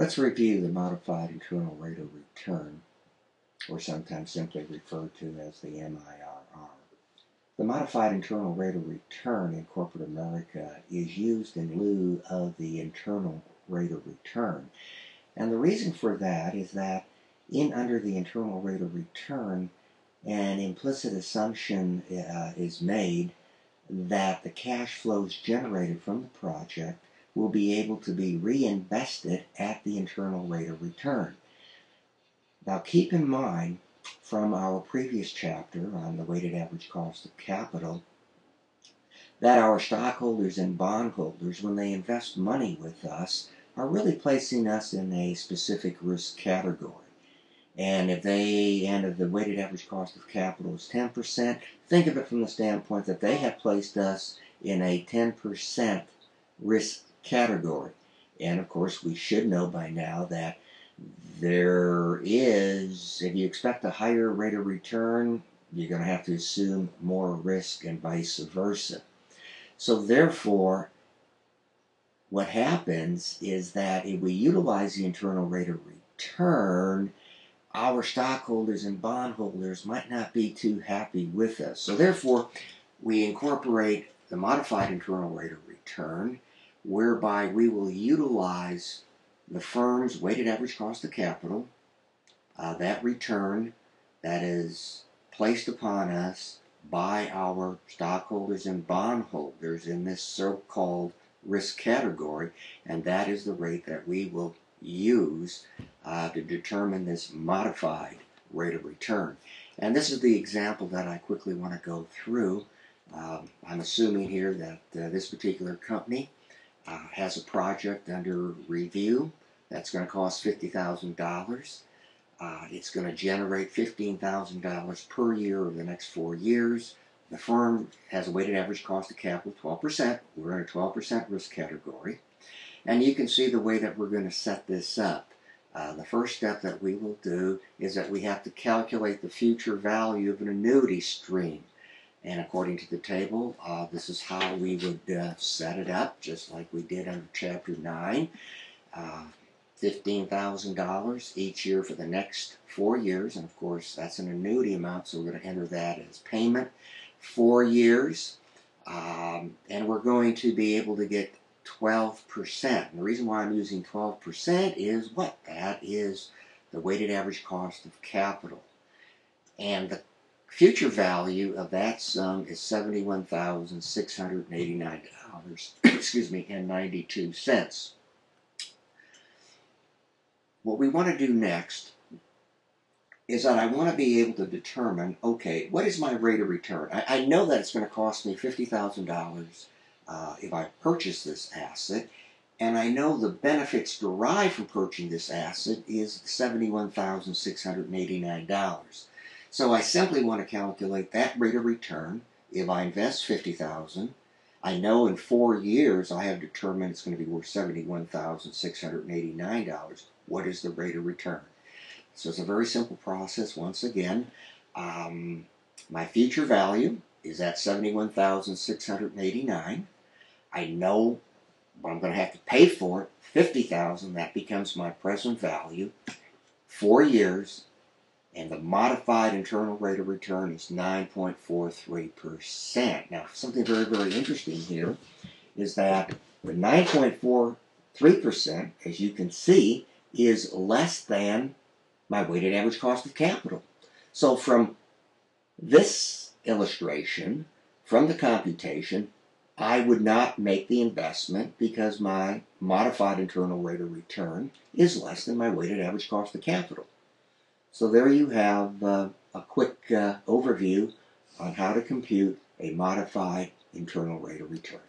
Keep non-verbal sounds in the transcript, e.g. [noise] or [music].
Let's review the modified internal rate of return, or sometimes simply referred to as the MIRR. The modified internal rate of return in corporate America is used in lieu of the internal rate of return. And the reason for that is that in under the internal rate of return, an implicit assumption uh, is made that the cash flows generated from the project will be able to be reinvested at the internal rate of return. Now keep in mind from our previous chapter on the weighted average cost of capital that our stockholders and bondholders, when they invest money with us, are really placing us in a specific risk category. And if they, and if the weighted average cost of capital is 10%, think of it from the standpoint that they have placed us in a 10% risk category. And of course, we should know by now that there is, if you expect a higher rate of return, you're going to have to assume more risk and vice versa. So therefore, what happens is that if we utilize the internal rate of return, our stockholders and bondholders might not be too happy with us. So therefore, we incorporate the modified internal rate of return whereby we will utilize the firm's weighted average cost of capital, uh, that return that is placed upon us by our stockholders and bondholders in this so-called risk category, and that is the rate that we will use uh, to determine this modified rate of return. And this is the example that I quickly want to go through. Um, I'm assuming here that uh, this particular company uh, has a project under review that's going to cost $50,000. Uh, it's going to generate $15,000 per year over the next four years. The firm has a weighted average cost of capital 12%. We're in a 12% risk category. And you can see the way that we're going to set this up. Uh, the first step that we will do is that we have to calculate the future value of an annuity stream. And according to the table, uh, this is how we would uh, set it up, just like we did under Chapter 9. Uh, $15,000 each year for the next four years. And of course, that's an annuity amount, so we're going to enter that as payment. Four years. Um, and we're going to be able to get 12%. And the reason why I'm using 12% is what? That is the weighted average cost of capital. And the Future value of that sum is $71,689, [clears throat] excuse me, and 92 cents. What we want to do next is that I want to be able to determine, okay, what is my rate of return? I, I know that it's going to cost me $50,000 uh, if I purchase this asset, and I know the benefits derived from purchasing this asset is $71,689. So I simply want to calculate that rate of return. If I invest 50000 I know in four years I have determined it's going to be worth $71,689. What is the rate of return? So it's a very simple process once again. Um, my future value is at 71,689. I know what I'm going to have to pay for it, 50,000. That becomes my present value. Four years, and the modified internal rate of return is 9.43%. Now, something very, very interesting here is that the 9.43%, as you can see, is less than my weighted average cost of capital. So from this illustration, from the computation, I would not make the investment because my modified internal rate of return is less than my weighted average cost of capital. So there you have uh, a quick uh, overview on how to compute a modified internal rate of return.